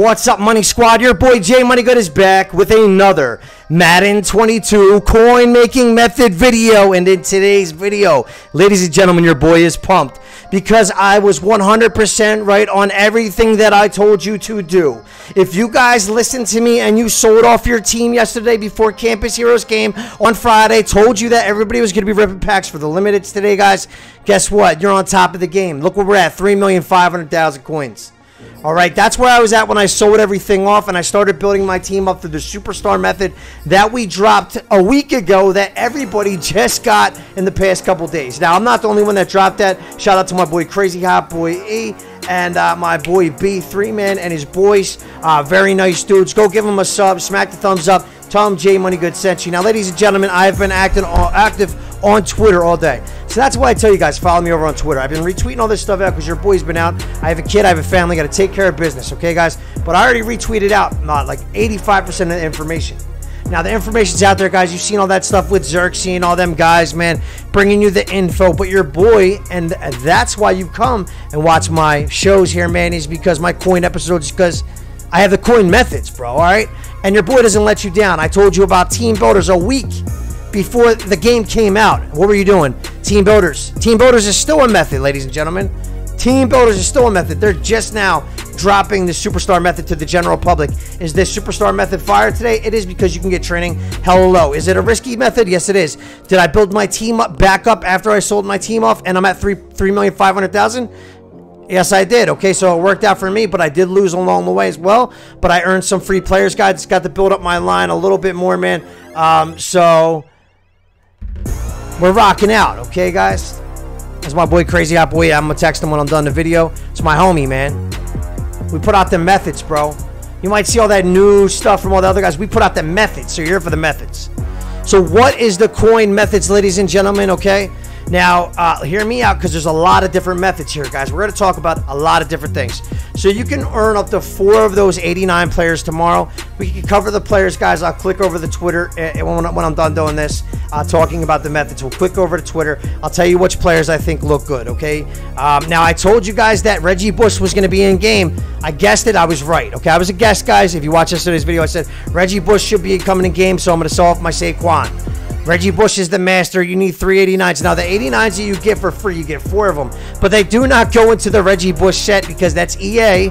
What's up, Money Squad? Your boy Jay Money Good is back with another Madden 22 coin making method video. And in today's video, ladies and gentlemen, your boy is pumped because I was 100% right on everything that I told you to do. If you guys listened to me and you sold off your team yesterday before Campus Heroes game on Friday, told you that everybody was going to be ripping packs for the limiteds today, guys, guess what? You're on top of the game. Look where we're at 3,500,000 coins. All right, that's where I was at when I sold everything off and I started building my team up through the superstar method that we dropped a week ago that everybody just got in the past couple days. Now, I'm not the only one that dropped that. Shout out to my boy Crazy Hot Boy E and uh, my boy B3 Man and his boys. Uh, very nice dudes. Go give them a sub, smack the thumbs up. Tom J Money Good sent you. Now, ladies and gentlemen, I have been acting active on Twitter all day. So that's why I tell you guys, follow me over on Twitter. I've been retweeting all this stuff out because your boy's been out. I have a kid, I have a family, got to take care of business, okay, guys? But I already retweeted out not like 85% of the information. Now, the information's out there, guys. You've seen all that stuff with Xerxes and all them guys, man, bringing you the info. But your boy, and that's why you come and watch my shows here, man, is because my coin episodes, because I have the coin methods, bro, all right? And your boy doesn't let you down. I told you about team builders a week before the game came out. What were you doing? Team Builders. Team Builders is still a method, ladies and gentlemen. Team Builders is still a method. They're just now dropping the Superstar method to the general public. Is this Superstar method fire today? It is because you can get training hella low. Is it a risky method? Yes, it is. Did I build my team up back up after I sold my team off and I'm at three three million five hundred thousand? Yes, I did. Okay, so it worked out for me, but I did lose along the way as well. But I earned some free players, guys. Got to build up my line a little bit more, man. Um, so we're rocking out, okay, guys? That's my boy Crazy Hot Boy. I'm gonna text him when I'm done the video. It's my homie, man. We put out the methods, bro. You might see all that new stuff from all the other guys. We put out the methods, so you're here for the methods. So, what is the coin methods, ladies and gentlemen? Okay. Now, uh, hear me out because there's a lot of different methods here, guys. We're going to talk about a lot of different things. So you can earn up to four of those 89 players tomorrow. We can cover the players, guys. I'll click over the Twitter eh, when, I'm done doing this, uh, talking about the methods. We'll click over to Twitter. I'll tell you which players I think look good, okay? Um, now, I told you guys that Reggie Bush was going to be in game. I guessed it. I was right, okay? I was a guest, guys. If you watch yesterday's video, I said Reggie Bush should be coming in game, so I'm going to sell off my Saquon. Reggie Bush is the master. You need three 89s. Now, the 89s that you get for free, you get four of them. But they do not go into the Reggie Bush set because that's EA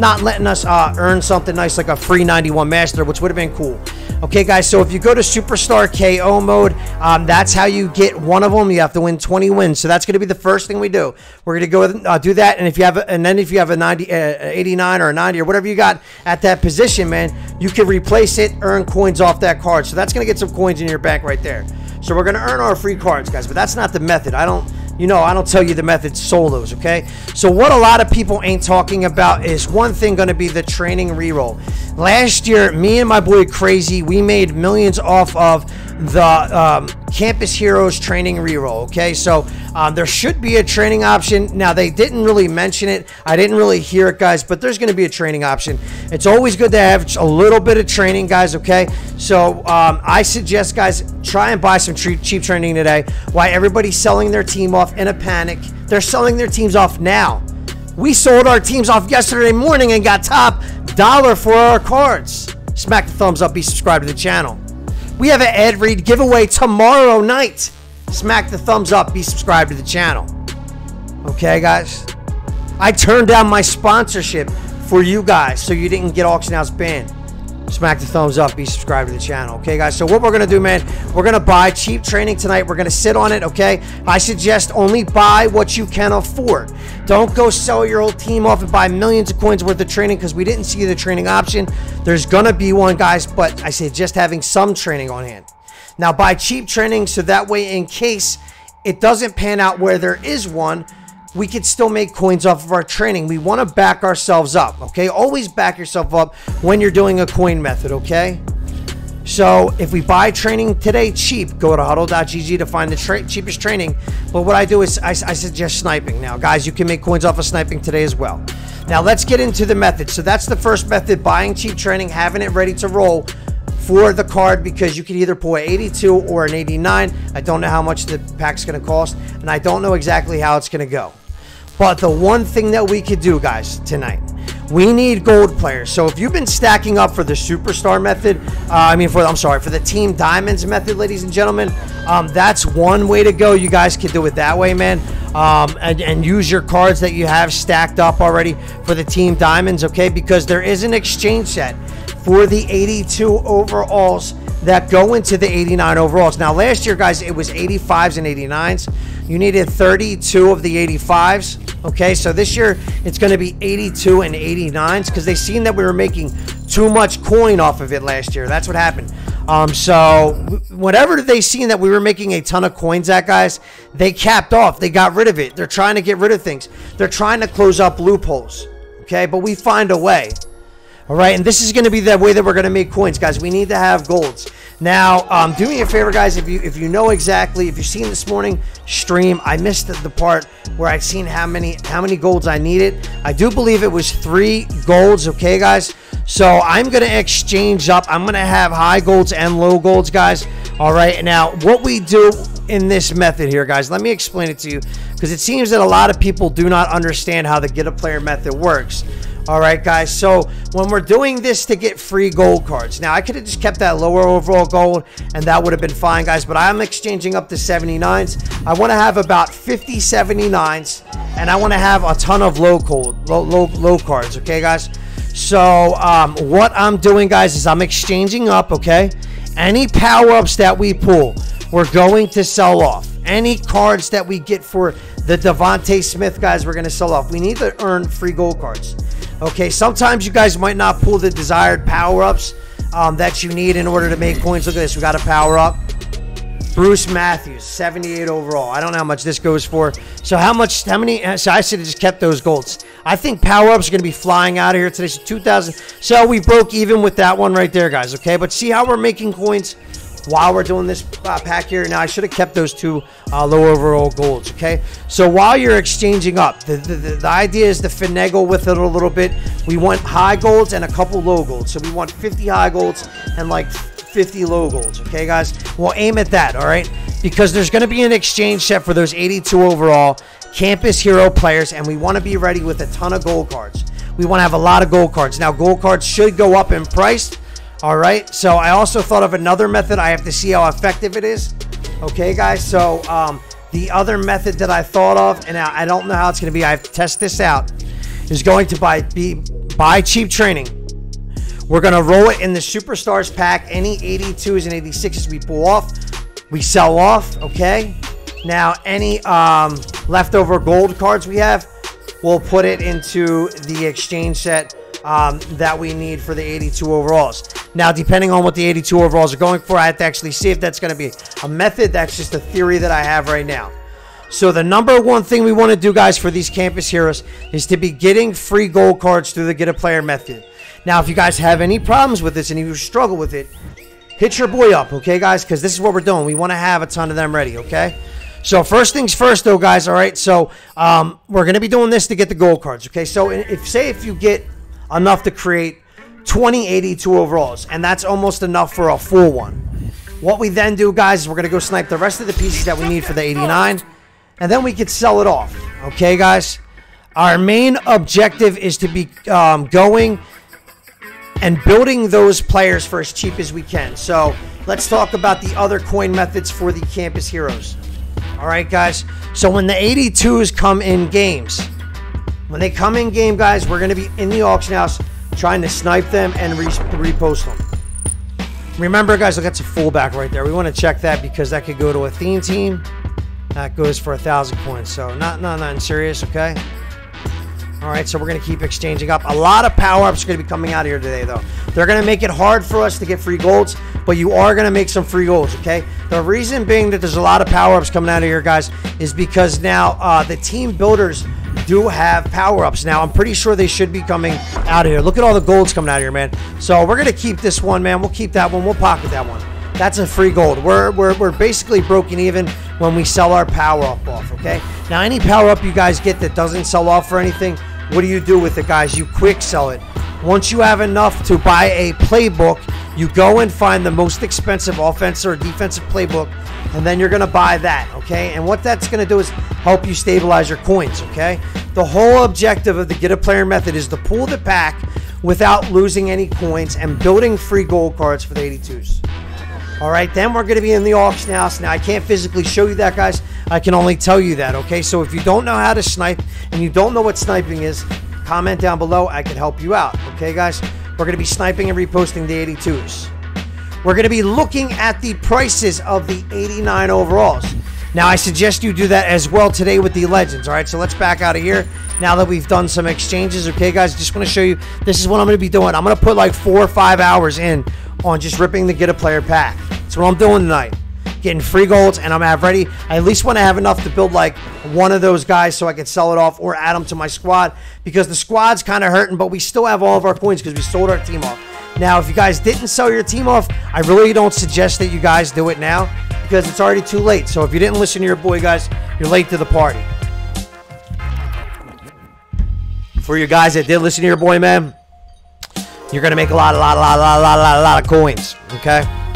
not letting us uh, earn something nice like a free 91 master, which would have been cool. Okay, guys, so if you go to Superstar KO mode, um, that's how you get one of them. You have to win 20 wins. So that's going to be the first thing we do. We're going to go with, uh, do that. And if you have, and then if you have a 90, uh, 89 or a 90 or whatever you got at that position, man, you can replace it, earn coins off that card. So that's going to get some coins in your bank right there. So we're going to earn our free cards, guys. But that's not the method. I don't you know, I don't tell you the method solos, okay? So what a lot of people ain't talking about is one thing going to be the training reroll. Last year, me and my boy Crazy, we made millions off of the um, Campus Heroes training reroll. Okay, so um, there should be a training option. Now, they didn't really mention it. I didn't really hear it, guys, but there's going to be a training option. It's always good to have a little bit of training, guys. Okay, so um, I suggest, guys, try and buy some cheap training today. Why everybody's selling their team off in a panic? They're selling their teams off now. We sold our teams off yesterday morning and got top dollar for our cards. Smack the thumbs up, be subscribed to the channel. We have an Ed Reed giveaway tomorrow night. Smack the thumbs up, be subscribed to the channel. Okay, guys? I turned down my sponsorship for you guys so you didn't get Auction House banned smack the thumbs up, be subscribed to the channel. Okay, guys. So what we're gonna do, man, we're gonna buy cheap training tonight. We're gonna sit on it. Okay. I suggest only buy what you can afford. Don't go sell your old team off and buy millions of coins worth of training because we didn't see the training option. There's gonna be one, guys, but I say just having some training on hand. Now buy cheap training so that way, in case it doesn't pan out where there is one we could still make coins off of our training. We want to back ourselves up, okay? Always back yourself up when you're doing a coin method, okay? So if we buy training today cheap, go to huddle.gg to find the tra cheapest training. But what I do is I, I suggest sniping. Now, guys, you can make coins off of sniping today as well. Now, let's get into the method. So that's the first method, buying cheap training, having it ready to roll for the card because you can either pull an 82 or an 89. I don't know how much the pack's going to cost, and I don't know exactly how it's going to go. But the one thing that we could do, guys, tonight, we need gold players. So if you've been stacking up for the superstar method, uh, I mean for I'm sorry for the team diamonds method, ladies and gentlemen, um, that's one way to go. You guys can do it that way, man, um, and, and use your cards that you have stacked up already for the team diamonds, okay? Because there is an exchange set for the 82 overalls that go into the 89 overalls. Now, last year, guys, it was 85s and 89s. You needed 32 of the 85s. Okay, so this year it's going to be 82 and 89s because they seen that we were making too much coin off of it last year. That's what happened. Um, so whatever they seen that we were making a ton of coins at, guys, they capped off. They got rid of it. They're trying to get rid of things. They're trying to close up loopholes. Okay, but we find a way. All right, and this is going to be the way that we're going to make coins, guys. We need to have golds. Now, um, do me a favor, guys. If you if you know exactly, if you've seen this morning stream, I missed the, the part where I'd seen how many how many golds I needed. I do believe it was three golds. Okay, guys. So I'm to exchange up. I'm to have high golds and low golds, guys. All right. Now, what we do in this method here, guys, let me explain it to you because it seems that a lot of people do not understand how the get a player method works. All right, guys. So when we're doing this to get free gold cards, now I could have just kept that lower overall gold and that would have been fine, guys. But I'm exchanging up to 79s. I want to have about 50 79s and I want to have a ton of low gold, low, low, low cards. Okay, guys. So um, what I'm doing, guys, is I'm exchanging up. Okay, any power ups that we pull, we're going to sell off. Any cards that we get for the DeVonta Smith guys, we're going to sell off. We need to earn free gold cards. Okay, sometimes you guys might not pull the desired power ups um, that you need in order to make coins. Look at this. We got a power up. Bruce Matthews, 78 overall. I don't know how much this goes for. So how much, how many, so I should have just kept those golds. I think power-ups are going to be flying out of here today. So 2,000. So we broke even with that one right there, guys, okay? But see how we're making coins? While we're doing this uh, pack here. Now, I should have kept those two uh, low overall golds, okay? So while you're exchanging up, the, the, the, idea is to finagle with it a little bit. We want high golds and a couple low golds. So we want 50 high golds and like 50 low golds, okay, guys? We'll aim at that, all right? Because there's going to be an exchange set for those 82 overall campus hero players, and we want to be ready with a ton of gold cards. We want to have a lot of gold cards. Now, gold cards should go up in price all right. So I also thought of another method. I have to see how effective it is. Okay, guys. So um, the other method that I thought of, and I don't know how it's going to be. I have to test this out. Is going to buy be buy cheap training. We're going to roll it in the superstars pack. Any 82s and 86s we pull off, we sell off. Okay. Now any um, leftover gold cards we have, we'll put it into the exchange set um, that we need for the 82 overalls. Now, depending on what the 82 overalls are going for, I have to actually see if that's going to be a method. That's just a theory that I have right now. So the number one thing we want to do, guys, for these campus heroes is to be getting free gold cards through the get a player method. Now, if you guys have any problems with this and you struggle with it, hit your boy up, okay, guys? Because this is what we're doing. We want to have a ton of them ready, okay? So first things first, though, guys. All right. So um, we're going to be doing this to get the gold cards, okay? So if say if you get enough to create 2082 overalls, and that's almost enough for a full one. What we then do, guys, is we're going to go snipe the rest of the pieces that we need for the 89, and then we could sell it off. Okay, guys? Our main objective is to be um, going and building those players for as cheap as we can. So let's talk about the other coin methods for the campus heroes. All right, guys. So when the 82s come in games, when they come in game, guys, we're going to be in the auction house trying to snipe them and re repost them. Remember, guys, look, that's a fullback right there. We want to check that because that could go to a theme team. That goes for a thousand points. So not, not nothing serious, okay? All right, so we're going to keep exchanging up. A lot of power-ups are going to be coming out here today, though. They're going to make it hard for us to get free golds, but you are going to make some free golds, okay? The reason being that there's a lot of power-ups coming out of here, guys, is because now uh, the team builders – do have power ups now. I'm pretty sure they should be coming out of here. Look at all the golds coming out of here, man. So we're gonna keep this one, man. We'll keep that one. We'll pocket that one. That's a free gold. We're, we're, we're basically broken even when we sell our power up off, okay? Now, any power up you guys get that doesn't sell off for anything, what do you do with it, guys? You quick sell it. Once you have enough to buy a playbook, You go and find the most expensive offensive or defensive playbook, and then you're going to buy that, okay? And what that's going to do is help you stabilize your coins, okay? The whole objective of the get a player method is to pull the pack without losing any coins and building free gold cards for the 82s. All right, then we're going to be in the auction house. Now, I can't physically show you that, guys. I can only tell you that, okay? So if you don't know how to snipe and you don't know what sniping is, comment down below. I can help you out, okay, guys? We're going to be sniping and reposting the 82s. We're going to be looking at the prices of the 89 overalls. Now, I suggest you do that as well today with the Legends, all right? So let's back out of here now that we've done some exchanges, okay, guys? Just want to show you, this is what I'm going to be doing. I'm going to put like four or five hours in on just ripping the get a player pack. That's what I'm doing tonight. Getting free golds, and I'm have ready. I at least want to have enough to build like one of those guys so I can sell it off or add them to my squad because the squad's kind of hurting, but we still have all of our coins because we sold our team off. Now, if you guys didn't sell your team off, I really don't suggest that you guys do it now because it's already too late. So if you didn't listen to your boy, guys, you're late to the party. For you guys that did listen to your boy, man, you're gonna make a lot, a lot, a lot, a lot, a lot, a lot, a lot of coins. Okay.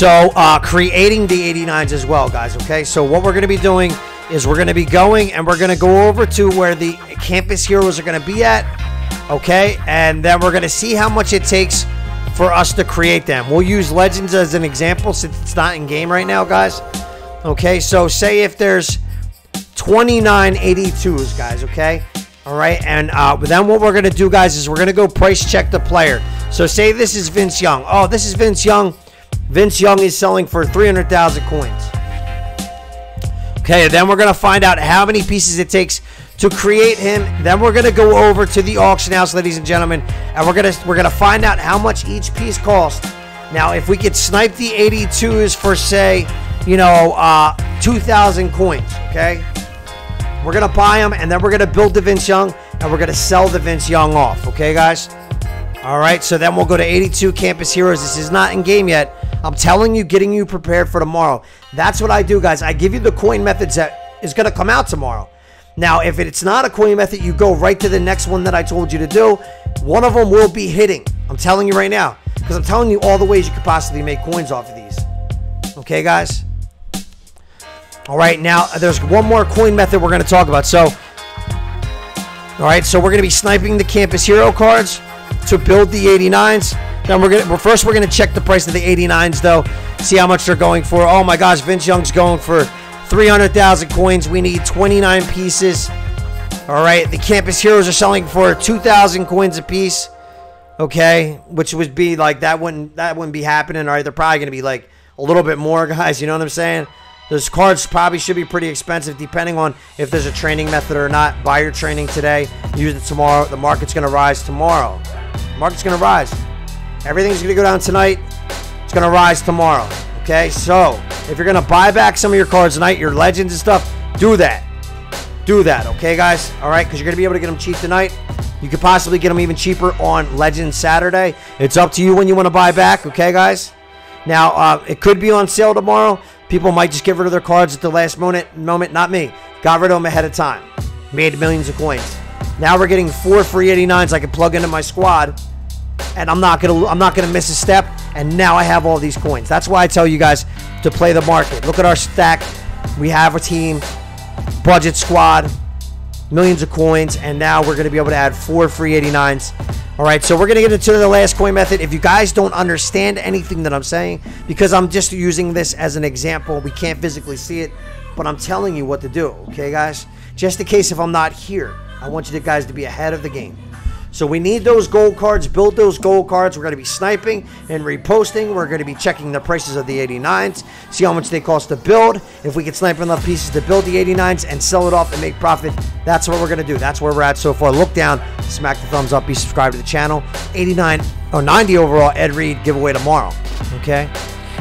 So uh, creating the 89s as well, guys. Okay. So what we're gonna be doing is we're gonna be going and we're gonna go over to where the campus heroes are gonna be at. Okay, and then we're gonna see how much it takes for us to create them. We'll use legends as an example since it's not in game right now, guys. Okay, so say if there's 29 82s, guys. Okay. All right, and uh, then what we're gonna do, guys, is we're gonna go price check the player. So say this is Vince Young. Oh, this is Vince Young. Vince Young is selling for 300,000 coins. Okay, then we're gonna find out how many pieces it takes to create him. Then we're gonna go over to the auction house, ladies and gentlemen, and we're gonna we're gonna find out how much each piece costs. Now, if we could snipe the 82s for say, you know, uh, 2,000 coins, okay? We're going to buy them, and then we're going to build the Vince Young, and we're going to sell the Vince Young off. Okay, guys? All right, so then we'll go to 82 Campus Heroes. This is not in game yet. I'm telling you, getting you prepared for tomorrow. That's what I do, guys. I give you the coin methods that is going to come out tomorrow. Now, if it's not a coin method, you go right to the next one that I told you to do. One of them will be hitting. I'm telling you right now. Because I'm telling you all the ways you could possibly make coins off of these. Okay, guys? All right, now there's one more coin method we're going to talk about. So, all right, so we're going to be sniping the Campus Hero cards to build the 89s. Then we're going to first we're to check the price of the 89s though, see how much they're going for. Oh my gosh, Vince Young's going for 300,000 coins. We need 29 pieces. All right, the Campus Heroes are selling for 2,000 coins a piece. Okay, which would be like that wouldn't that wouldn't be happening. All right, they're probably to be like a little bit more, guys. You know what I'm saying? Those cards probably should be pretty expensive depending on if there's a training method or not. Buy your training today, use it tomorrow. The market's going to rise tomorrow. The market's going to rise. Everything's going to go down tonight. It's going to rise tomorrow. Okay, so if you're going to buy back some of your cards tonight, your legends and stuff, do that. Do that, okay, guys? All right, because you're going to be able to get them cheap tonight. You could possibly get them even cheaper on Legends Saturday. It's up to you when you want to buy back, okay, guys? Now, uh, it could be on sale tomorrow. People might just get rid of their cards at the last moment. Moment, not me. Got rid of them ahead of time. Made millions of coins. Now we're getting four free 89s I can plug into my squad, and I'm not gonna I'm not gonna miss a step. And now I have all these coins. That's why I tell you guys to play the market. Look at our stack. We have a team, budget squad, millions of coins, and now we're gonna be able to add four free 89s all right, so we're to get into the last coin method. If you guys don't understand anything that I'm saying, because I'm just using this as an example, we can't physically see it, but I'm telling you what to do, okay, guys? Just in case if I'm not here, I want you guys to be ahead of the game. So we need those gold cards. Build those gold cards. We're going to be sniping and reposting. We're going to be checking the prices of the 89s. See how much they cost to build. If we can snipe enough pieces to build the 89s and sell it off and make profit, that's what we're going to do. That's where we're at so far. Look down, smack the thumbs up, be subscribed to the channel. 89 or 90 overall Ed Reed giveaway tomorrow. Okay?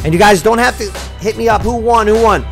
And you guys don't have to hit me up. Who won? Who won?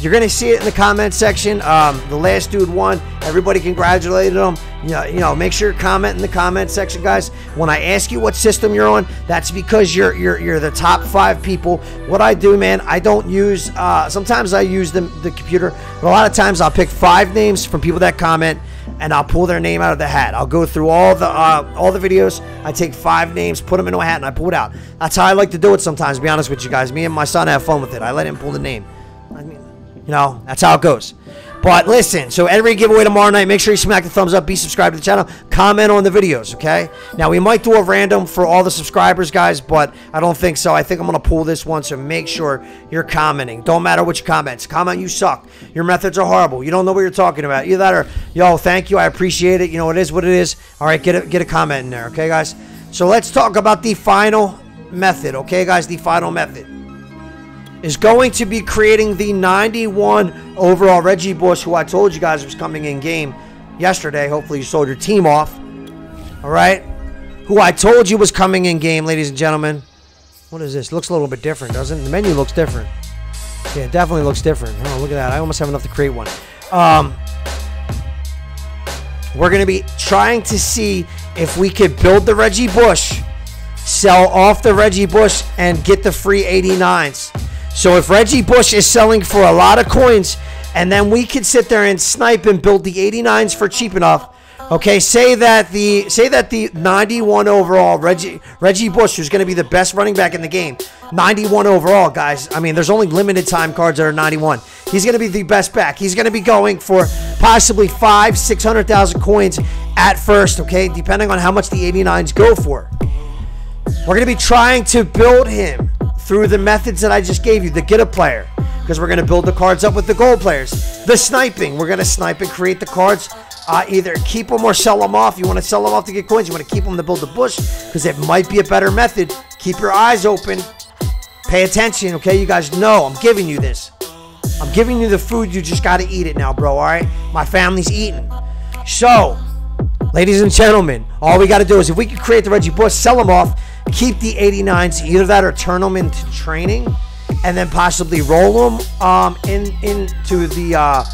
You're going to see it in the comment section. Um, the last dude won. Everybody congratulated him. You know, you know, make sure you comment in the comment section, guys. When I ask you what system you're on, that's because you're you're you're the top five people. What I do, man, I don't use. Uh, sometimes I use the the computer, but a lot of times I'll pick five names from people that comment and I'll pull their name out of the hat. I'll go through all the uh, all the videos. I take five names, put them into a hat, and I pull it out. That's how I like to do it sometimes. Be honest with you guys, me and my son have fun with it. I let him pull the name. You know, that's how it goes. But listen, so every giveaway tomorrow night, make sure you smack the thumbs up, be subscribed to the channel, comment on the videos, okay? Now, we might do a random for all the subscribers, guys, but I don't think so. I think I'm going to pull this one, so make sure you're commenting. Don't matter which comments. Comment, you suck. Your methods are horrible. You don't know what you're talking about. Either that or, yo, thank you, I appreciate it. You know, it is what it is. All right, get a, get a comment in there, okay, guys? So let's talk about the final method, okay, guys? The final method is going to be creating the 91 overall Reggie Bush, who I told you guys was coming in game yesterday. Hopefully, you sold your team off. All right. Who I told you was coming in game, ladies and gentlemen. What is this? Looks a little bit different, doesn't it? The menu looks different. Yeah, it definitely looks different. Oh, look at that. I almost have enough to create one. Um, we're going to be trying to see if we could build the Reggie Bush, sell off the Reggie Bush, and get the free 89s. So if Reggie Bush is selling for a lot of coins, and then we could sit there and snipe and build the 89s for cheap enough. Okay, say that the say that the 91 overall Reggie Reggie Bush, who's going to be the best running back in the game, 91 overall, guys. I mean, there's only limited time cards that are 91. He's going to be the best back. He's going to be going for possibly five, six hundred thousand coins at first. Okay, depending on how much the 89s go for. We're going to be trying to build him through the methods that I just gave you, the get a player, because we're going to build the cards up with the gold players. The sniping, we're going to snipe and create the cards. Uh, either keep them or sell them off. You want to sell them off to get coins. You want to keep them to build the bush because it might be a better method. Keep your eyes open. Pay attention, okay? You guys know I'm giving you this. I'm giving you the food. You just got to eat it now, bro, all right? My family's eating. So, ladies and gentlemen, all we got to do is if we can create the Reggie Bush, sell them off, keep the 89s, either that or turn them into training, and then possibly roll them um, in into the uh,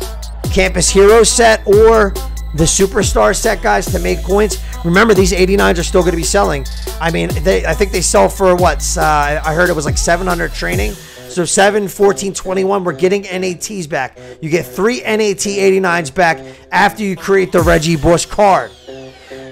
Campus Hero set or the Superstar set, guys, to make coins. Remember, these 89s are still going to be selling. I mean, they I think they sell for what? Uh, I heard it was like 700 training. So 7, 14, 21, we're getting NATs back. You get three NAT 89s back after you create the Reggie Bush card.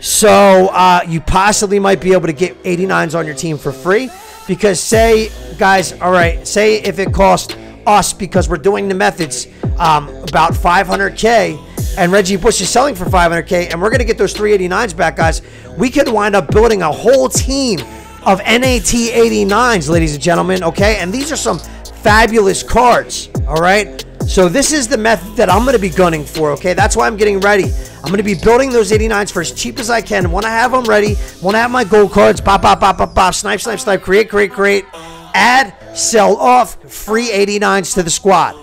So uh, you possibly might be able to get 89s on your team for free. Because say, guys, all right, say if it cost us because we're doing the methods um, about 500k and Reggie Bush is selling for 500k and we're going to get those 389s back, guys, we could wind up building a whole team of NAT 89s, ladies and gentlemen, okay? And these are some fabulous cards, all right? So this is the method that I'm going to be gunning for, okay? That's why I'm getting ready. I'm going to be building those 89s for as cheap as I can. When I have them ready. when I have my gold cards. Pop, pop, pop, pop, pop. Snipe, snipe, snipe. Create, create, create. Add, sell off. Free 89s to the squad.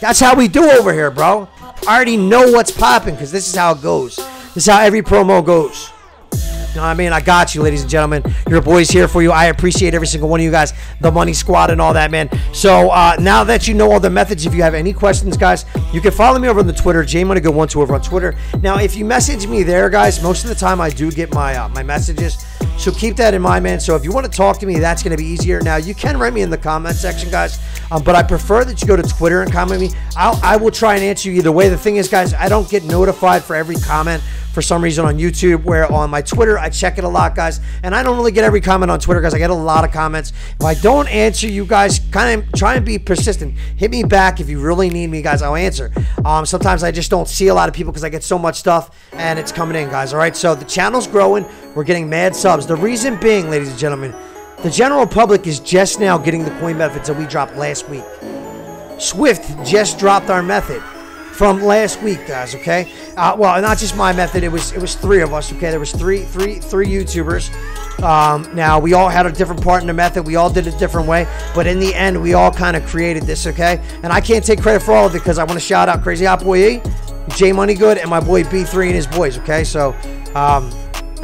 That's how we do over here, bro. I already know what's popping because this is how it goes. This is how every promo goes. You know what I mean? I got you, ladies and gentlemen. Your boy's here for you. I appreciate every single one of you guys, the money squad and all that, man. So uh, now that you know all the methods, if you have any questions, guys, you can follow me over on the Twitter, jmoneygood12 over on Twitter. Now, if you message me there, guys, most of the time I do get my uh, my messages. So keep that in mind, man. So if you want to talk to me, that's going to be easier. Now, you can write me in the comment section, guys, um, but I prefer that you go to Twitter and comment me. I'll, I will try and answer you either way. The thing is, guys, I don't get notified for every comment for some reason on YouTube, where on my Twitter, I check it a lot, guys. And I don't really get every comment on Twitter, guys. I get a lot of comments. If I don't answer you guys, kind of try and be persistent. Hit me back if you really need me, guys. I'll answer. Um, sometimes I just don't see a lot of people because I get so much stuff and it's coming in, guys. All right. So the channel's growing. We're getting mad subs. The reason being, ladies and gentlemen, the general public is just now getting the coin methods that we dropped last week. Swift just dropped our method from last week, guys. Okay. Uh, well, not just my method. It was it was three of us. Okay. There was three three three YouTubers. Um, now we all had a different part in the method. We all did it a different way, but in the end, we all kind of created this. Okay. And I can't take credit for all of it because I want to shout out Crazy Hot Boy E, J Money Good, and my boy B3 and his boys. Okay. So. Um,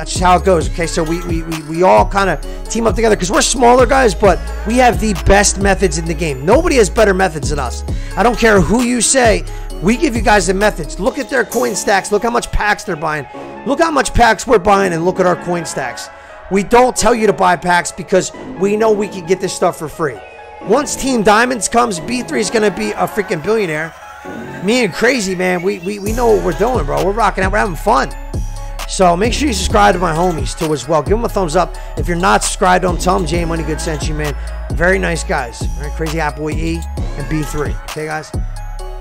that's just how it goes. Okay, so we we, we, we all kind of team up together because we're smaller guys, but we have the best methods in the game. Nobody has better methods than us. I don't care who you say. We give you guys the methods. Look at their coin stacks. Look how much packs they're buying. Look how much packs we're buying and look at our coin stacks. We don't tell you to buy packs because we know we can get this stuff for free. Once Team Diamonds comes, B3 is going to be a freaking billionaire. me and Crazy, man, we, we, we know what we're doing, bro. We're rocking out. We're having fun. So make sure you subscribe to my homies too as well. Give them a thumbs up. If you're not subscribed don't tell them Jay Money Good sent you, man. Very nice guys. Right, Crazy Apple E and B3. Okay, guys?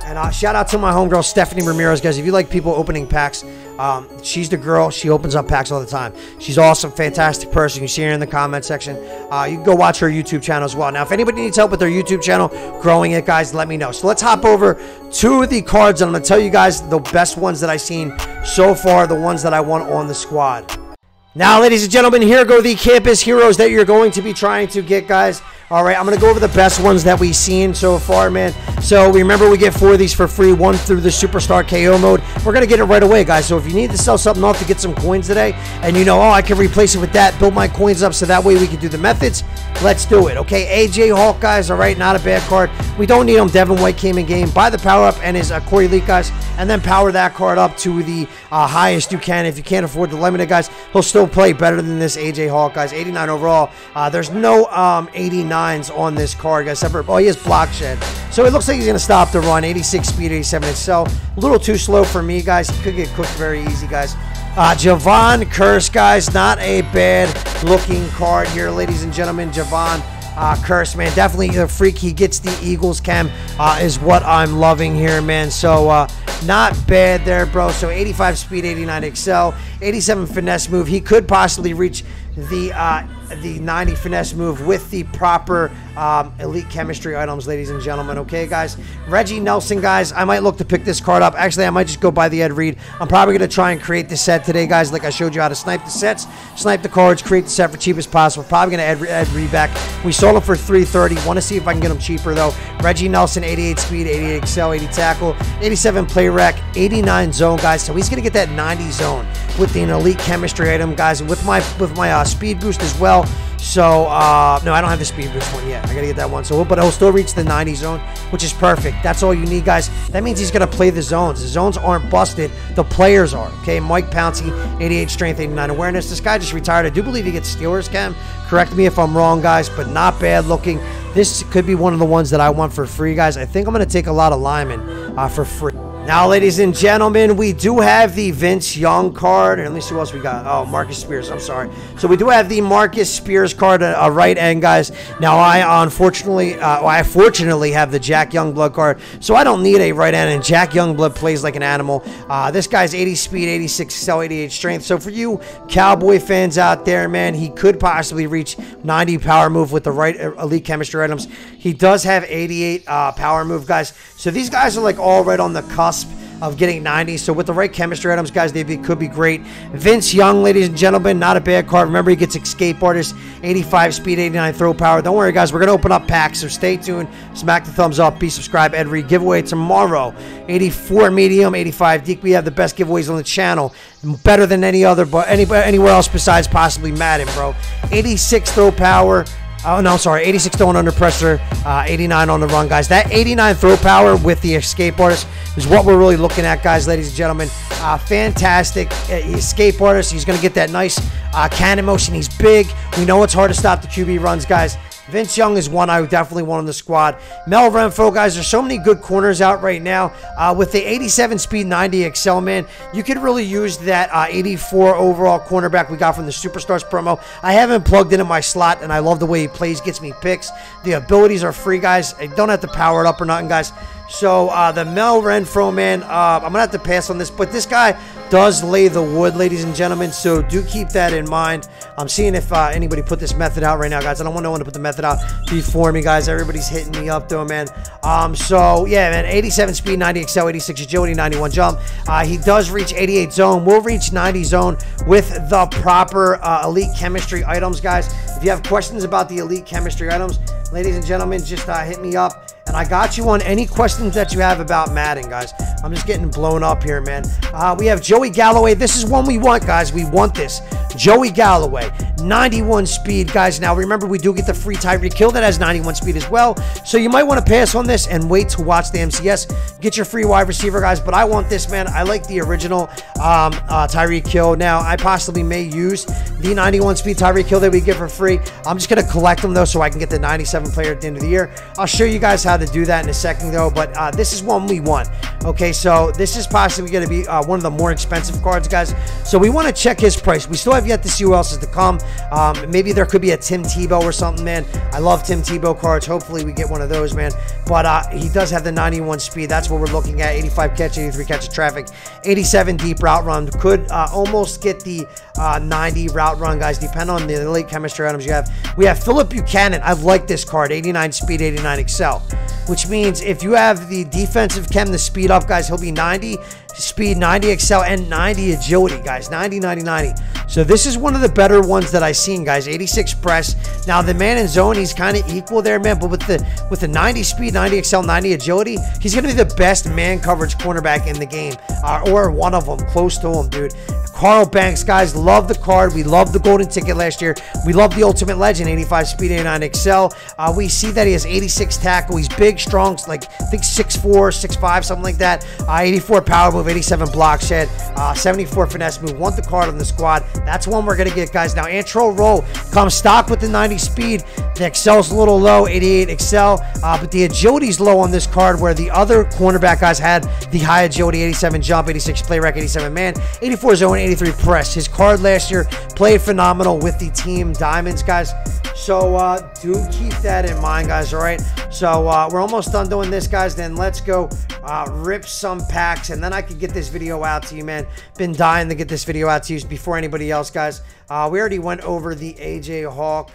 And uh, shout out to my homegirl, Stephanie Ramirez, guys. If you like people opening packs, um, she's the girl. She opens up packs all the time. She's awesome, fantastic person. You can see her in the comment section. Uh, you can go watch her YouTube channel as well. Now, if anybody needs help with their YouTube channel, growing it, guys, let me know. So let's hop over to the cards, and I'm to tell you guys the best ones that I've seen so far, the ones that I want on the squad. Now, ladies and gentlemen, here go the campus heroes that you're going to be trying to get, guys. All right, I'm going to go over the best ones that we've seen so far, man. So remember, we get four of these for free, one through the Superstar KO mode. We're to get it right away, guys. So if you need to sell something off to get some coins today, and you know, oh, I can replace it with that, build my coins up so that way we can do the methods, let's do it, okay? AJ Hawk, guys, all right, not a bad card. We don't need him. Devin White came in game. Buy the power up and his uh, Corey Leak, guys, and then power that card up to the uh, highest you can. If you can't afford the limited, guys, he'll still play better than this AJ Hawk, guys. 89 overall. Uh, there's no um, 89s on this card, guys. Separate. Oh, he has block shed. So it looks like he's going to stop the run. 86 speed, 87 itself. A little too slow for me, guys. Could get cooked very easy, guys. Uh, Jevon Kearse, guys. Not a bad looking card here, ladies and gentlemen. Jevon uh, Kearse, man. Definitely a freak. He gets the Eagles cam uh, is what I'm loving here, man. So, uh, not bad there, bro. So, 85 speed, 89 excel, 87 finesse move. He could possibly reach the uh, the 90 finesse move with the proper um, elite chemistry items, ladies and gentlemen. Okay, guys. Reggie Nelson, guys. I might look to pick this card up. Actually, I might just go buy the Ed Reed. I'm probably going to try and create the set today, guys. Like I showed you how to snipe the sets, snipe the cards, create the set for cheap as possible. Probably going to Ed, Ed Reed back. We sold him for 330. Want to see if I can get him cheaper, though. Reggie Nelson, 88 speed, 88 excel, 80 tackle, 87 play rec, 89 zone, guys. So he's going to get that 90 zone with the elite chemistry item, guys. And with my with my uh, speed boost as well. So, uh, no, I don't have the speed boost one yet. I got to get that one. So, but he'll still reach the 90 zone, which is perfect. That's all you need, guys. That means he's going to play the zones. The zones aren't busted. The players are. Okay, Mike Pouncey, 88 strength, 89 awareness. This guy just retired. I do believe he gets Steelers cam. Correct me if I'm wrong, guys, but not bad looking. This could be one of the ones that I want for free, guys. I think I'm going to take a lot of linemen uh, for free. Now, ladies and gentlemen, we do have the Vince Young card. And let me see what else we got. Oh, Marcus Spears. I'm sorry. So we do have the Marcus Spears card, a, a right end, guys. Now, I unfortunately, uh, I fortunately have the Jack Youngblood card, so I don't need a right end. And Jack Youngblood plays like an animal. Uh, this guy's 80 speed, 86 cell, 88 strength. So for you Cowboy fans out there, man, he could possibly reach 90 power move with the right uh, elite chemistry items. He does have 88 uh, power move, guys. So these guys are like all right on the cusp of getting 90. So with the right chemistry items, guys, they be, could be great. Vince Young, ladies and gentlemen, not a bad card. Remember, he gets escape artist, 85 speed, 89 throw power. Don't worry, guys. We're going to open up packs, so stay tuned. Smack the thumbs up. Be subscribed. Ed Reed giveaway tomorrow. 84 medium, 85 deep. We have the best giveaways on the channel. Better than any other, but any, anywhere else besides possibly Madden, bro. 86 throw power. Oh, no, sorry. 86 throwing under pressure, uh, 89 on the run, guys. That 89 throw power with the escape artist is what we're really looking at, guys, ladies and gentlemen. Uh, fantastic uh, escape artist. He's going to get that nice uh, cannon motion. He's big. We know it's hard to stop the QB runs, guys. Vince Young is one I would definitely want on the squad. Mel Renfro, guys, there's so many good corners out right now. Uh, with the 87 speed 90 Excel, man, you could really use that uh, 84 overall cornerback we got from the Superstars promo. I haven't plugged into my slot, and I love the way he plays, gets me picks. The abilities are free, guys. I don't have to power it up or nothing, guys. So uh, the Mel Renfro, man, uh, I'm to have to pass on this. But this guy does lay the wood, ladies and gentlemen. So do keep that in mind. I'm seeing if uh, anybody put this method out right now, guys. I don't want no one to put the method out before me, guys. Everybody's hitting me up, though, man. Um, so, yeah, man, 87 speed, 90 excel, 86 agility, 91 jump. Uh, he does reach 88 zone. We'll reach 90 zone with the proper uh, elite chemistry items, guys. If you have questions about the elite chemistry items, ladies and gentlemen, just uh, hit me up. And I got you on any questions that you have about Madden, guys. I'm just getting blown up here, man. Uh, we have Joey Galloway. This is one we want, guys. We want this. Joey Galloway, 91 speed, guys. Now, remember, we do get the free Tyreek Hill that has 91 speed as well. So you might want to pass on this and wait to watch the MCS. Get your free wide receiver, guys. But I want this, man. I like the original um, uh, Tyreek. Now, I possibly may use the 91 speed Tyreek Hill that we get for free. I'm just going to collect them, though, so I can get the 97 player at the end of the year. I'll show you guys how to do that in a second, though. But uh, this is one we want. Okay, so this is possibly going to be uh, one of the more expensive cards, guys. So we want to check his price. We still have yet to see who else is to come. Um, maybe there could be a Tim Tebow or something, man. I love Tim Tebow cards. Hopefully we get one of those, man. But uh, he does have the 91 speed. That's what we're looking at. 85 catch, 83 catch of traffic, 87 deep route run. Could uh, almost get the uh, 90 route run, guys. Depend on the late chemistry items you have. We have Phillip Buchanon. I like this card. 89 speed, 89 excel. Which means if you have the defensive chem, the speed up, guys, he'll be 90 speed, 90 excel, and 90 agility, guys. 90, 90, 90. So this is one of the better ones that I've seen, guys. 86 press. Now the man in zone, he's kind of equal there, man. But with the with the 90 speed, 90 excel, 90 agility, he's gonna be the best man coverage cornerback in the game, uh, or one of them, close to him, dude. Carl Banks, guys, love the card. We love the golden ticket last year. We love the Ultimate Legend, 85 speed, 89 excel. Uh, we see that he has 86 tackle. He's big, strong, like I think 6'4", 6'5", something like that. Uh, 84 power move, 87 block shed, uh, 74 finesse move. Want the card on the squad. That's one we're gonna get, guys. Now Antrel Rolle comes stock with the 90 speed. The excel's a little low, 88 excel, uh, but the agility's low on this card, where the other cornerback guys had the high agility, 87 jump, 86 play rec, 87 man, 84 zone. 83 press. His card last year played phenomenal with the team Diamonds, guys. So uh, do keep that in mind, guys. All right. So uh, we're almost done doing this, guys. Then let's go uh, rip some packs, and then I could get this video out to you, man. Been dying to get this video out to you before anybody else, guys. Uh, we already went over the AJ Hawk.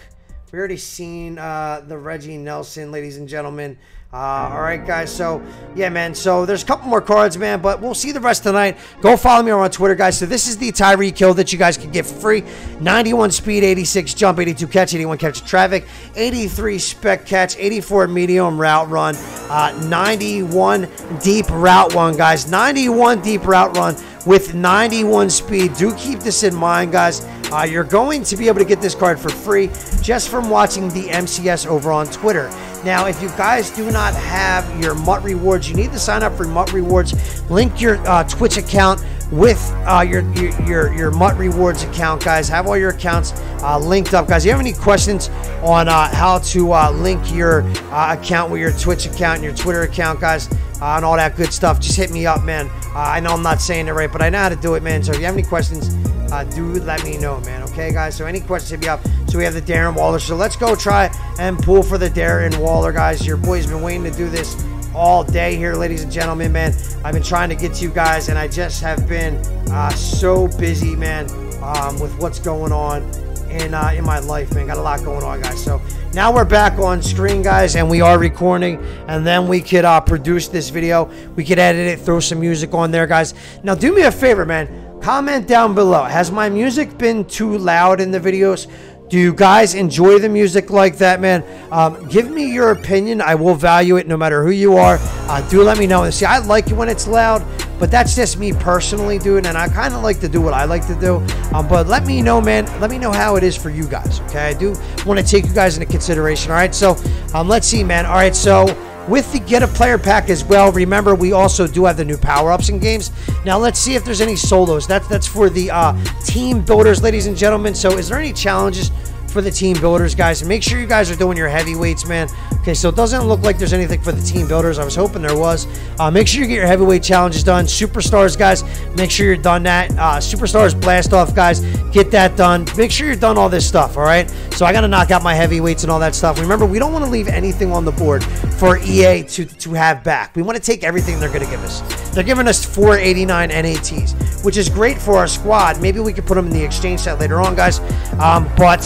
We already seen uh, the Reggie Nelson, ladies and gentlemen. Uh, all right, guys. So, yeah, man. So, there's a couple more cards, man, but we'll see the rest tonight. Go follow me on Twitter, guys. So, this is the Tyreek Hill that you guys can get for free 91 speed, 86 jump, 82 catch, 81 catch traffic, 83 spec catch, 84 medium route run, uh, 91 deep route run, guys. 91 deep route run with 91 speed. Do keep this in mind, guys. Uh, you're going to be able to get this card for free just from watching the MCS over on Twitter. Now, if you guys do not have your MUT rewards, you need to sign up for MUT rewards. Link your uh, Twitch account with uh, your, your, your your MUT rewards account, guys. Have all your accounts uh, linked up, guys. If you have any questions on uh, how to uh, link your uh, account with your Twitch account and your Twitter account, guys, and all that good stuff, just hit me up, man. I know I'm not saying it right, but I know how to do it, man. So if you have any questions, do let me know, man. Okay, guys. So any questions, hit me up. So we have the Darren Waller. So let's go try and pull for the Darren Waller, guys. Your boy's been waiting to do this all day here, ladies and gentlemen, man. I've been trying to get to you guys, and I just have been uh, so busy, man, um, with what's going on in uh, in my life, man. Got a lot going on, guys. So now we're back on screen, guys, and we are recording, and then we could uh, produce this video. We could edit it, throw some music on there, guys. Now, do me a favor, man. Comment down below. Has my music been too loud in the videos? Do you guys enjoy the music like that, man? Um, give me your opinion. I will value it no matter who you are. Uh, do let me know. See, I like it when it's loud, but that's just me personally, dude. And I kind of like to do what I like to do. Um, but let me know, man. Let me know how it is for you guys, okay? I do want to take you guys into consideration, all right? So um, let's see, man. All right, so with the get a player pack as well. Remember, we also do have the new power ups in games. Now let's see if there's any solos. That's that's for the uh, team builders, ladies and gentlemen. So is there any challenges? For the team builders, guys. And make sure you guys are doing your heavyweights, man. Okay, so it doesn't look like there's anything for the team builders. I was hoping there was. Uh, make sure you get your heavyweight challenges done. Superstars, guys, make sure you're done that. Uh, Superstars blast off, guys, get that done. Make sure you're done all this stuff, all right? So I got to knock out my heavyweights and all that stuff. Remember, we don't want to leave anything on the board for EA to, to have back. We want to take everything they're going to give us. They're giving us 489 NATs, which is great for our squad. Maybe we could put them in the exchange set later on, guys. Um, but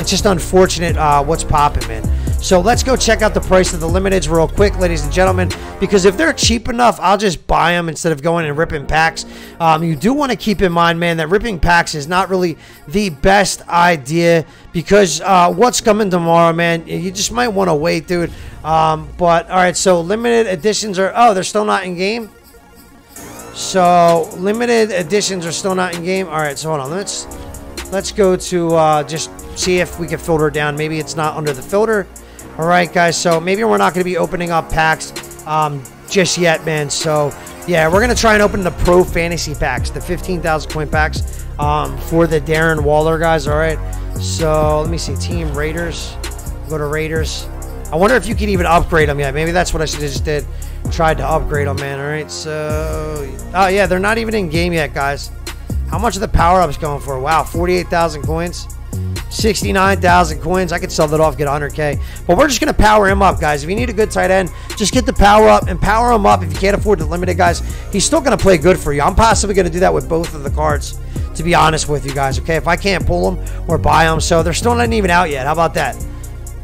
it's just unfortunate uh, what's popping, man. So let's go check out the price of the limiteds real quick, ladies and gentlemen, because if they're cheap enough, I'll just buy them instead of going and ripping packs. Um, you do want to keep in mind, man, that ripping packs is not really the best idea because uh, what's coming tomorrow, man, you just might want to wait, dude. Um, but, all right, so limited editions are, oh, they're still not in game? So limited editions are still not in game. All right, so hold on. Let's Let's go to uh, just see if we can filter down. Maybe it's not under the filter. All right, guys. So maybe we're not going to be opening up packs um, just yet, man. So yeah, we're going to try and open the Pro Fantasy packs, the 15,000 coin packs um, for the Darren Waller guys. All right. So let me see. Team Raiders. Go to Raiders. I wonder if you can even upgrade them yet. Maybe that's what I should have just did. Tried to upgrade them, man. All right. So, oh yeah, they're not even in game yet, guys. How much are the power-ups going for? Wow, 48,000 coins. 69,000 coins. I could sell that off, get 100K. But we're just going to power him up, guys. If you need a good tight end, just get the power up and power him up. If you can't afford the limited, guys, he's still going to play good for you. I'm possibly going to do that with both of the cards, to be honest with you guys, okay? If I can't pull them or buy them. So they're still not even out yet. How about that?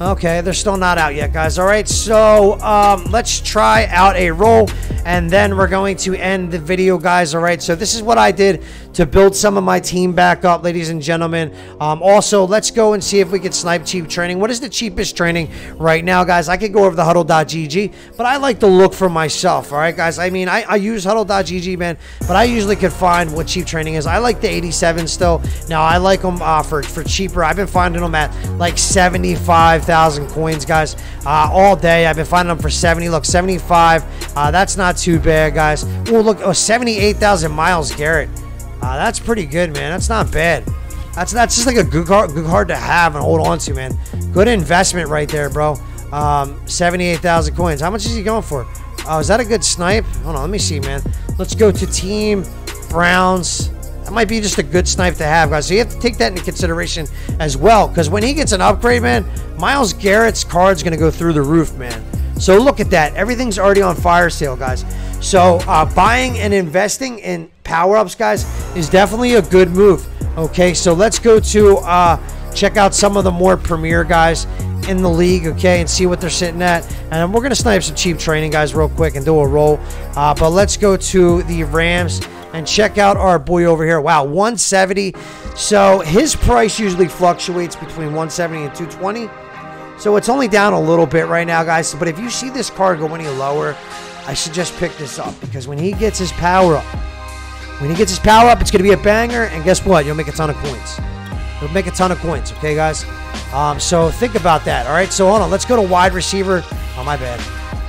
Okay, they're still not out yet, guys. All right, so um, let's try out a roll, and then we're going to end the video, guys. All right, so this is what I did to build some of my team back up, ladies and gentlemen. Um, also, let's go and see if we can snipe cheap training. What is the cheapest training right now, guys? I could go over the huddle.gg, but I like to look for myself, all right, guys? I mean, I, I use huddle.gg, man, but I usually could find what cheap training is. I like the 87 still. Now, I like them uh, for, for cheaper. I've been finding them at like 75,000 coins, guys, uh, all day. I've been finding them for 70. Look, 75. Uh, that's not too bad, guys. Oh, look, oh, 78,000 Myles, Garrett. Uh, that's pretty good, man. That's not bad. That's that's just like a good card, good card to have and hold on to, man. Good investment right there, bro. Um, 78,000 coins. How much is he going for? Oh, is that a good snipe? Hold on, let me see, man. Let's go to Team Browns. That might be just a good snipe to have, guys. So you have to take that into consideration as well. Because when he gets an upgrade, man, Myles Garrett's card's going to go through the roof, man. So look at that. Everything's already on fire sale, guys. So uh, buying and investing in power-ups, guys, is definitely a good move. Okay, so let's go to uh, check out some of the more premier guys in the league, okay, and see what they're sitting at. And we're going to snipe some cheap training guys real quick and do a roll. Uh, but let's go to the Rams and check out our boy over here. Wow, 170. So his price usually fluctuates between 170 and 220. So it's only down a little bit right now, guys. But if you see this card go any lower, I should just pick this up because when he gets his power up, when he gets his power up, it's going to be a banger. And guess what? You'll make a ton of coins. You'll make a ton of coins, okay, guys? Um, so think about that, all right? So hold on. Let's go to wide receiver. Oh, my bad.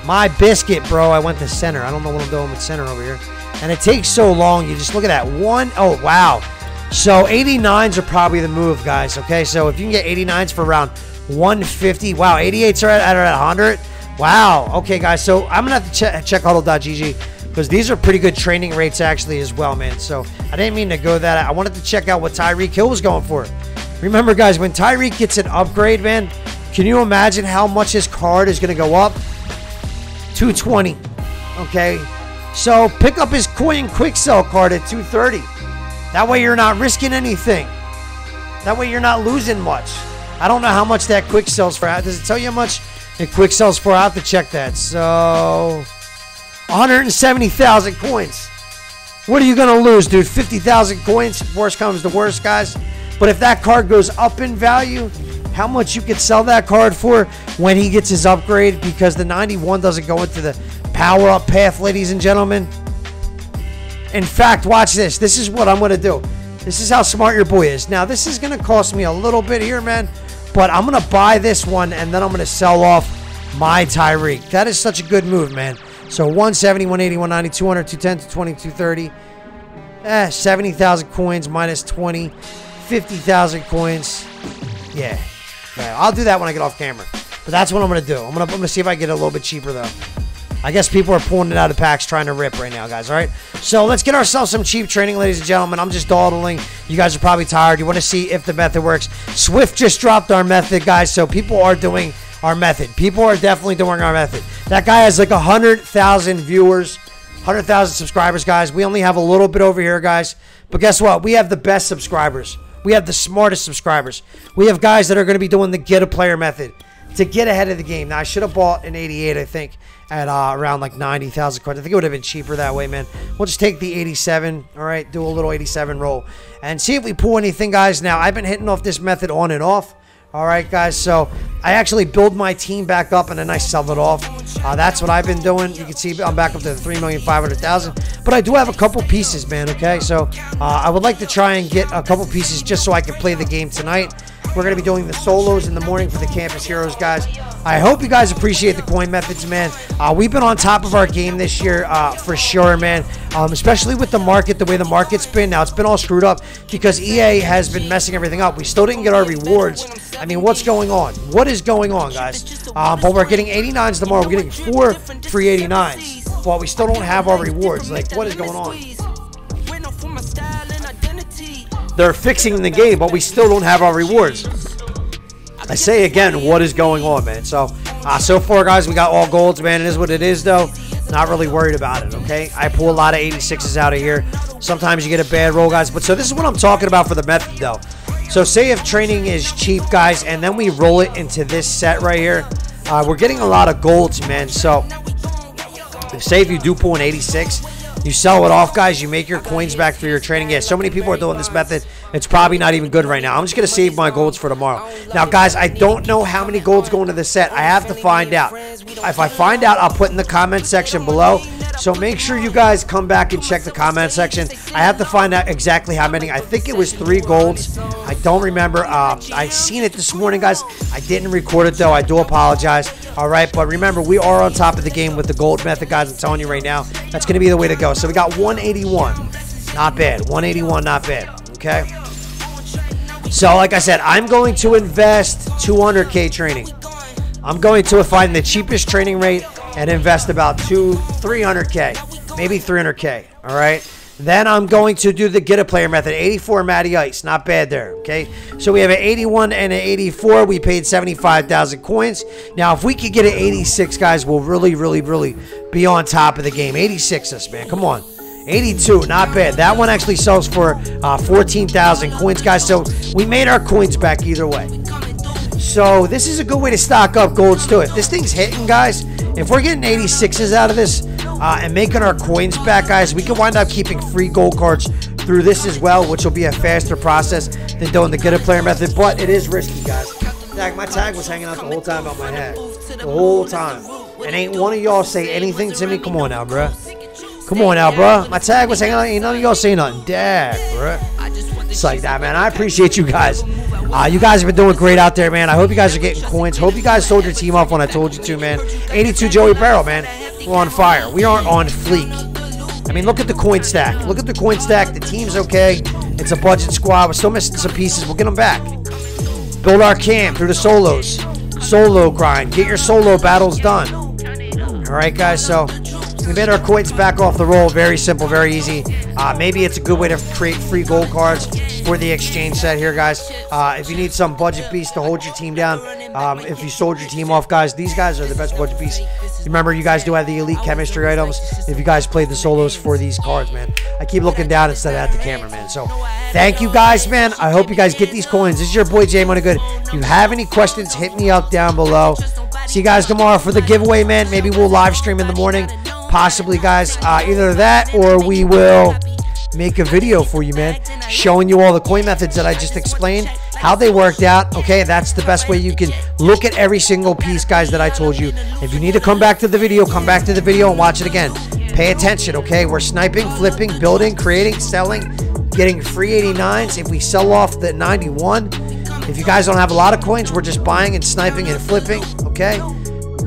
My biscuit, bro. I went to center. I don't know what I'm doing with center over here. And it takes so long. You just look at that. One. Oh, wow. So 89s are probably the move, guys, okay? So if you can get 89s for around 150. Wow, 88s are at, at 100. Wow. Okay, guys. So I'm to have to check, check huddle.gg because these are pretty good training rates actually as well, man. So I didn't mean to go that. I wanted to check out what Tyreek Hill was going for. Remember, guys, when Tyreek gets an upgrade, man, can you imagine how much his card is going to go up? 220. Okay. So pick up his coin quick sell card at 230. That way you're not risking anything. That way you're not losing much. I don't know how much that quick sells for. Does it tell you how much it quick sells for? I have to check that. So, 170,000 coins. What are you going to lose, dude? 50,000 coins? Worst comes to worst, guys. But if that card goes up in value, how much you could sell that card for when he gets his upgrade because the 91 doesn't go into the power up path, ladies and gentlemen. In fact, watch this. This is what I'm going to do. This is how smart your boy is. Now, this is going to cost me a little bit here, man. But I'm going to buy this one and then I'm going to sell off my Tyreek. That is such a good move, man. So 170, 180, 190, 200, 210, 220, 230. Eh, 70,000 coins minus 20. 50,000 coins. Yeah. yeah. I'll do that when I get off camera. But that's what I'm going to do. I'm going to I'm gonna see if I get a little bit cheaper, though. I guess people are pulling it out of packs trying to rip right now, guys. All right. So let's get ourselves some cheap training, ladies and gentlemen. I'm just dawdling. You guys are probably tired. You want to see if the method works. Swift just dropped our method, guys. So people are doing our method. People are definitely doing our method. That guy has like 100,000 viewers, 100,000 subscribers, guys. We only have a little bit over here, guys. But guess what? We have the best subscribers. We have the smartest subscribers. We have guys that are going to be doing the get a player method to get ahead of the game. Now, I should have bought an 88, I think, at uh, around like 90,000 coins. I think it would have been cheaper that way, man. We'll just take the 87, all right, do a little 87 roll and see if we pull anything, guys. Now, I've been hitting off this method on and off, All right, guys. So I actually build my team back up and then I sell it off. Uh, that's what I've been doing. You can see I'm back up to three million five hundred thousand. But I do have a couple pieces, man. Okay, so uh, I would like to try and get a couple pieces just so I can play the game tonight. We're going to be doing the solos in the morning for the Campus Heroes, guys. I hope you guys appreciate the coin methods, man. Uh, we've been on top of our game this year uh, for sure, man. Um, especially with the market, the way the market's been. Now, it's been all screwed up because EA has been messing everything up. We still didn't get our rewards. I mean, what's going on? What is going on, guys? Um, but we're getting 89s tomorrow. We're getting four free 89s. But we still don't have our rewards. Like, what is going on? They're fixing the game, but we still don't have our rewards. I say again, what is going on, man? So, uh, so far, guys, we got all golds, man. It is what it is, though. Not really worried about it, okay? I pull a lot of 86s out of here. Sometimes you get a bad roll, guys. But so this is what I'm talking about for the method, though. So say if training is cheap, guys, and then we roll it into this set right here, uh, we're getting a lot of golds, man. So say if you do pull an 86, you sell it off, guys. You make your coins back for your training. Yeah, so many people are doing this method. It's probably not even good right now. I'm just going to save my golds for tomorrow. Now, guys, I don't know how many golds go into the set. I have to find out. If I find out, I'll put in the comment section below. So make sure you guys come back and check the comment section. I have to find out exactly how many. I think it was three golds. I don't remember. Uh, I seen it this morning, guys. I didn't record it, though. I do apologize. All right, but remember, we are on top of the game with the gold method, guys. I'm telling you right now. That's going to be the way to go. So we got 181. Not bad. 181, not bad. Okay. So, like I said, I'm going to invest 200K training. I'm going to find the cheapest training rate and invest about two, 300K, maybe 300K. All right. Then I'm going to do the get a player method. 84 Matty Ice. Not bad there. Okay. So we have an 81 and an 84. We paid 75,000 coins. Now, if we could get an 86, guys, we'll really, really, really be on top of the game. 86 us, man. Come on. 82, not bad. That one actually sells for uh, 14,000 coins, guys. So we made our coins back either way. So this is a good way to stock up golds too. If this thing's hitting, guys, if we're getting 86s out of this uh, and making our coins back, guys, we can wind up keeping free gold cards through this as well, which will be a faster process than doing the get a player method. But it is risky, guys. Tag, my tag was hanging out the whole time on my head. The whole time. And ain't one of y'all say anything to me. Come on now, bruh. Come on now, bruh. My tag was hanging out. Ain't none of y'all say nothing. Dad, bruh. It's like that, man. I appreciate you guys. Uh, you guys have been doing great out there, man. I hope you guys are getting coins. Hope you guys sold your team off when I told you to, man. 82 Joey Burrow, man. We're on fire. We aren't on fleek. I mean, look at the coin stack. Look at the coin stack. The team's okay. It's a budget squad. We're still missing some pieces. We'll get them back. Build our camp through the solos. Solo grind. Get your solo battles done. All right, guys. So we made our coins back off the roll. Very simple, very easy. Uh, maybe it's a good way to create free gold cards for the exchange set here, guys. Uh, if you need some budget piece to hold your team down, um, if you sold your team off, guys, these guys are the best budget piece. Remember, you guys do have the elite chemistry items. If you guys played the solos for these cards, man, I keep looking down instead of at the camera, man. So, thank you guys, man. I hope you guys get these coins. This is your boy Jay Moneygood. If you have any questions, hit me up down below. See you guys tomorrow for the giveaway, man. Maybe we'll live stream in the morning. Possibly, guys. Uh, either that or we will make a video for you, man, showing you all the coin methods that I just explained, how they worked out. Okay, that's the best way you can look at every single piece, guys, that I told you. If you need to come back to the video, come back to the video and watch it again. Pay attention, okay? We're sniping, flipping, building, creating, selling, getting free 89s. If we sell off the 91, if you guys don't have a lot of coins, we're just buying and sniping and flipping, okay?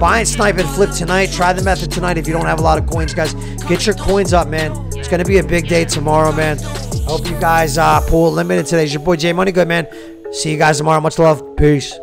Buy and snipe and flip tonight. Try the method tonight if you don't have a lot of coins, guys. Get your coins up, man. It's going to be a big day tomorrow, man. Hope you guys uh, pull limited today. It's your boy Jay Moneygood, man. See you guys tomorrow. Much love. Peace.